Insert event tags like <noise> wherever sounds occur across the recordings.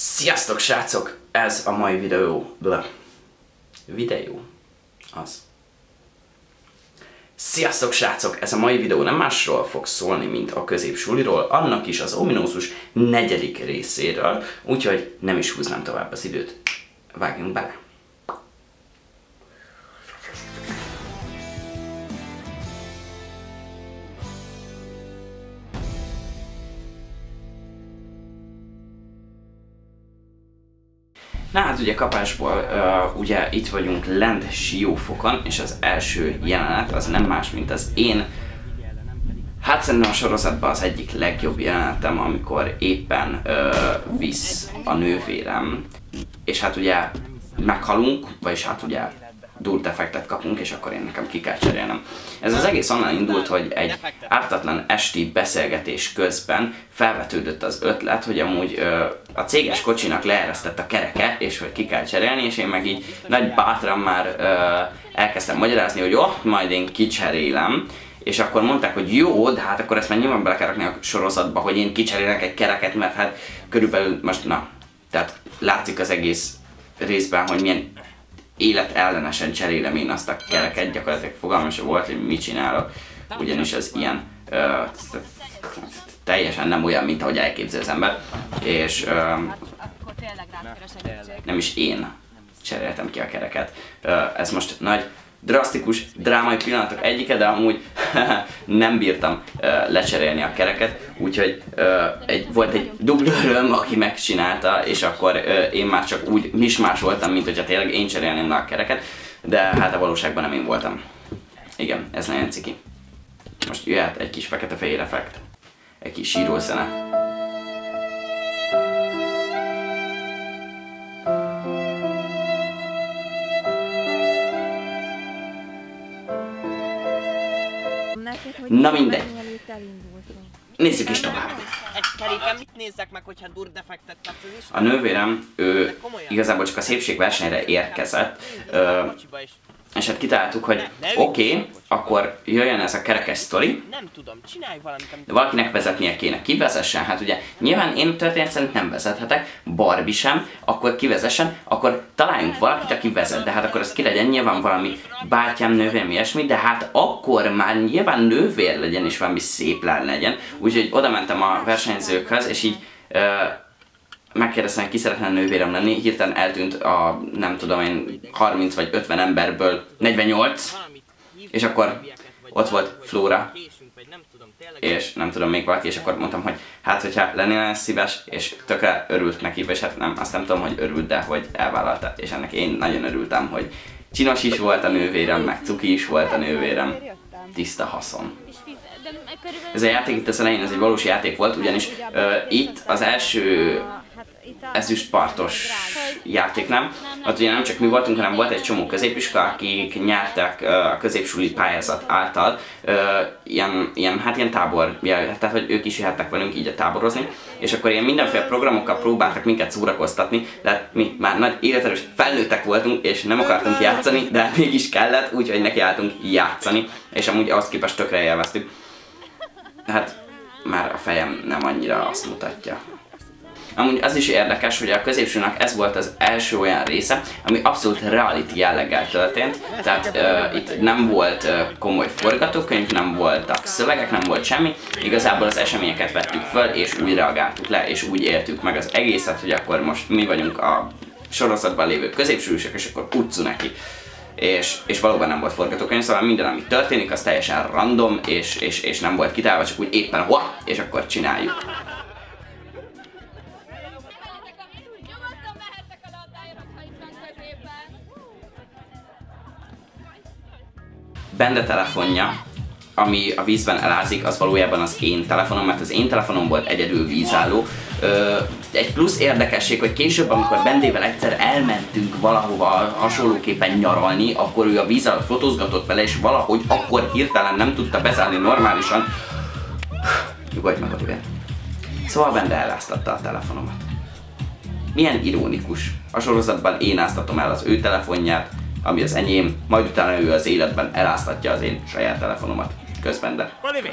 Sziasztok srácok! Ez a mai videó. Bla. Videó. Az. Sziasztok srácok! Ez a mai videó nem másról fog szólni, mint a középsuliról, annak is az ominózus negyedik részéről, úgyhogy nem is húznám tovább az időt. Vágjunk bele! Na hát ugye kapásból uh, ugye itt vagyunk lent Siófokon, és az első jelenet az nem más, mint az én Hát szerintem a sorozatban az egyik legjobb jelenetem, amikor éppen uh, visz a nővérem, és hát ugye meghalunk, vagyis hát ugye dult effektet kapunk, és akkor én nekem ki kell cserélnem. Ez az egész onnan indult, hogy egy ártatlan esti beszélgetés közben felvetődött az ötlet, hogy amúgy ö, a céges kocsinak leeresztett a kereke, és hogy ki kell cserélni, és én meg így nagy bátran már ö, elkezdtem magyarázni, hogy jó, majd én kicserélem, és akkor mondták, hogy jó, de hát akkor ezt már nyilván bele kell rakni a sorozatba, hogy én kicserélek egy kereket, mert hát körülbelül most, na, tehát látszik az egész részben, hogy milyen élet ellenesen cserélem én azt a kereket, gyakorlatilag fogalmam sem volt, hogy mit csinálok, ugyanis ez ilyen ö, teljesen nem olyan, mint ahogy elképzel az ember, és ö, nem is én cseréltem ki a kereket. Ö, ez most nagy drasztikus, drámai pillanatok egyike, de amúgy <laughs> nem bírtam lecserélni a kereket, úgyhogy egy, volt egy dublőröm, aki megcsinálta, és akkor én már csak úgy mismás voltam, mint hogyha tényleg én cserélném le a kereket, de hát a valóságban nem én voltam. Igen, ez nagyon ciki. Most jöhet egy kis fekete-fehér effekt. Egy kis síró zene. Na mindegy. Nézzük is tovább. Egy mit nézzek meg, hogyha durdefektet kapsz, ez is? A nővérem, ő igazából csak a szépségversenyre érkezett, ö, és hát kitaláltuk, hogy oké, okay, akkor jöjjön ez a kerekes sztori, Nem tudom, csinálj valamit, amit... de valakinek vezetnie kéne. Ki vezessen? Hát ugye nyilván én történet szerint nem vezethetek, Barbie sem, akkor ki vezessen, akkor találjunk valakit, aki vezet, de hát akkor ez ki legyen nyilván valami bátyám, nővérem, ilyesmi, de hát akkor már nyilván nővér legyen és valami szép lány legyen. Úgyhogy oda mentem a versenyzőkhöz, és így ö, megkérdeztem, hogy ki szeretne nővérem lenni, hirtelen eltűnt a, nem tudom én, 30 vagy 50 emberből 48, és akkor ott volt Flóra, és nem tudom még valaki, és akkor mondtam, hogy hát hogyha lennél olyan szíves, és tökre örült neki, és hát nem, azt nem tudom, hogy örült, de hogy elvállalta, és ennek én nagyon örültem, hogy csinos is volt a nővérem, meg cuki is volt a nővérem, tiszta haszon. Ez a játék itt az elején, ez egy valós játék volt, ugyanis uh, itt az első ezüstpartos játék, nem? Ott ugye nem csak mi voltunk, hanem volt egy csomó középiskola, akik nyertek a középsuli pályázat által ilyen, ilyen, hát ilyen tábor, tehát hogy ők is jöhettek velünk így a táborozni, és akkor ilyen mindenféle programokkal próbáltak minket szórakoztatni, de hát mi már nagy életerős felnőttek voltunk, és nem akartunk játszani, de mégis kellett, úgyhogy neki álltunk játszani, és amúgy ahhoz képest tökre élveztük. Hát már a fejem nem annyira azt mutatja. Amúgy az is érdekes, hogy a középsőnek ez volt az első olyan része, ami abszolút reality jelleggel történt, tehát uh, itt nem volt uh, komoly forgatókönyv, nem voltak szövegek, nem volt semmi, igazából az eseményeket vettük föl, és úgy reagáltuk le, és úgy éltük meg az egészet, hogy akkor most mi vagyunk a sorozatban lévő középsősök, és akkor utcu neki. És, és valóban nem volt forgatókönyv, szóval minden, ami történik, az teljesen random, és, és, és nem volt kitálva, csak úgy éppen hua, és akkor csináljuk. Bende telefonja, ami a vízben elázik, az valójában az én telefonom, mert az én telefonom volt egyedül vízálló. Ö, egy plusz érdekesség, hogy később, amikor Bendével egyszer elmentünk valahova hasonlóképpen nyaralni, akkor ő a víz alatt fotózgatott vele, és valahogy akkor hirtelen nem tudta bezállni normálisan. Nyugodj meg, Oliver. Szóval Bende eláztatta a telefonomat. Milyen ironikus. A sorozatban én áztatom el az ő telefonját, ami az enyém, majd utána ő az életben eláztatja az én saját telefonomat. Közben, de... Oliver!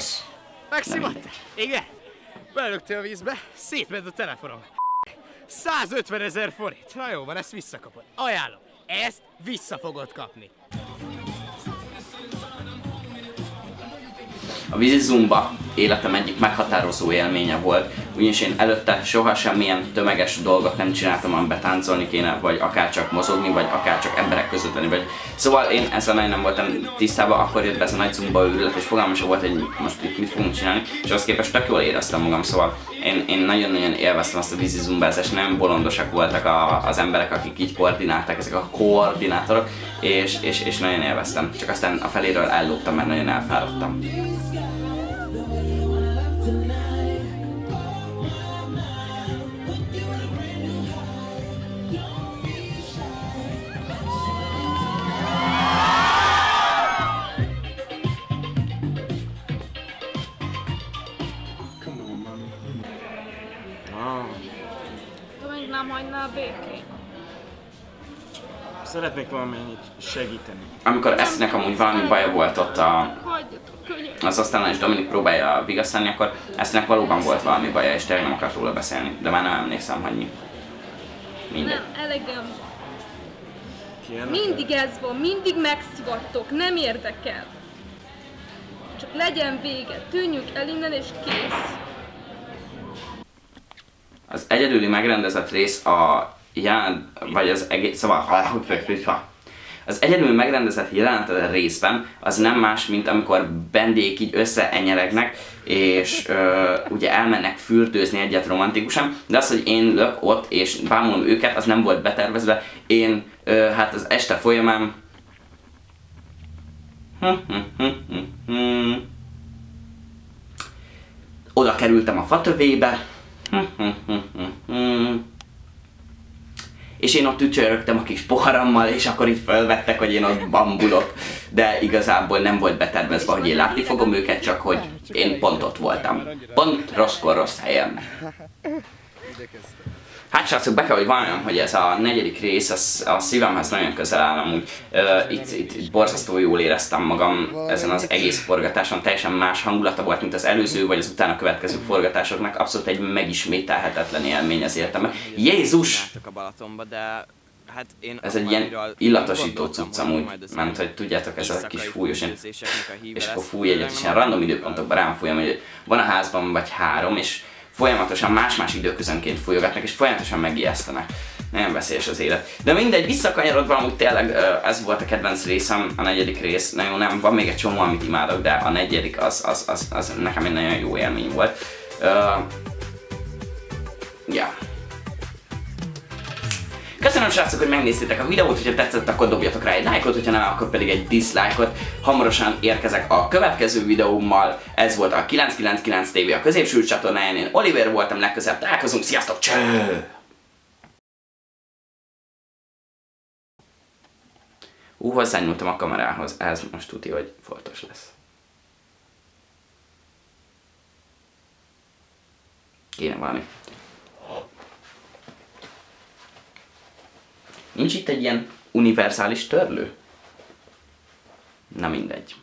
Megszívott? Igen? Belöktél a vízbe, szétment a telefonom. 150 ezer forint. Na jó van, ezt visszakapod. Ajánlom, ezt vissza fogod kapni. A vízi zumba életem egyik meghatározó élménye volt, ugyanis én előtte soha semmilyen tömeges dolgot nem csináltam, amiben betáncolni kéne, vagy akár csak mozogni, vagy akár csak emberek között lenni, vagy... Szóval én ezzel nagyon nem voltam tisztában, akkor jött be ez a nagy zumba őrület, és fogalmam sem volt, hogy most itt mit fogunk csinálni, és azt képest tök jól éreztem magam, szóval én, én nagyon-nagyon élveztem azt a vízi zumbázást, nem bolondosak voltak a, az emberek, akik így koordinálták, ezek a koordinátorok, és, és, és nagyon élveztem. Csak aztán a feléről ellógtam, mert nagyon elfáradtam. Még nem hagynál békén. Szeretnék valamennyit segíteni. Amikor Eszinek amúgy valami baja volt ott a, az asztalon, és Dominik próbálja vigasztani, akkor Eszinek valóban volt valami baja, és tényleg nem akart róla beszélni, de már nem emlékszem, hogy mi. Mindegy. Nem, elegem Mindig ez van, mindig megszivattok, nem érdekel. Csak legyen vége, tűnjünk el innen és kész. Az egyedüli megrendezett rész a jelen, vagy az egész, szóval, az egyedül megrendezett jelenet a részben az nem más, mint amikor bendék így összeenyeregnek, és ö, ugye elmennek fürdőzni egyet romantikusan, de az, hogy én ülök ott és bámulom őket, az nem volt betervezve. Én ö, hát az este folyamán oda kerültem a fatövébe, <laughs> és én ott ücsörögtem a kis poharammal, és akkor itt felvettek, hogy én ott bambulok, de igazából nem volt betervezve, hogy én látni fogom őket, csak hogy én pont ott voltam. Pont rosszkor rossz helyen. Hát srácok, be kell, hogy valljam, hogy ez a negyedik rész, az a szívemhez nagyon közel áll amúgy. Uh, itt, itt, itt borzasztó jól éreztem magam ezen az egész forgatáson, teljesen más hangulata volt, mint az előző vagy az utána következő forgatásoknak, abszolút egy megismételhetetlen élmény az életemben. Jézus! Jártak a Balatonba, de hát én Ez egy ilyen illatosító cucc amúgy, mert hogy tudjátok, ez a kis fújós, és akkor fúj egyet, és ilyen random időpontokban rám fújom, hogy van a házban vagy három, és folyamatosan más-más időközönként fújogatnak, és folyamatosan megijesztenek. Nagyon veszélyes az élet. De mindegy, visszakanyarodva, amúgy tényleg ez volt a kedvenc részem, a negyedik rész. Na jó, nem, van még egy csomó, amit imádok, de a negyedik az, az, az, az nekem egy nagyon jó élmény volt. Uh, yeah. Köszönöm srácok, hogy megnéztétek a videót, hogyha tetszett, akkor dobjatok rá egy lájkot, hogyha nem, akkor pedig egy dislike-ot. Hamarosan érkezek a következő videómmal. Ez volt a 999 TV a középső csatornáján. Én Oliver voltam, legközelebb találkozunk. Sziasztok, cső! Ú, hozzányúltam a kamerához, ez most tudja, hogy foltos lesz. Kéne valami. Nincs itt egy ilyen univerzális törlő? Na mindegy.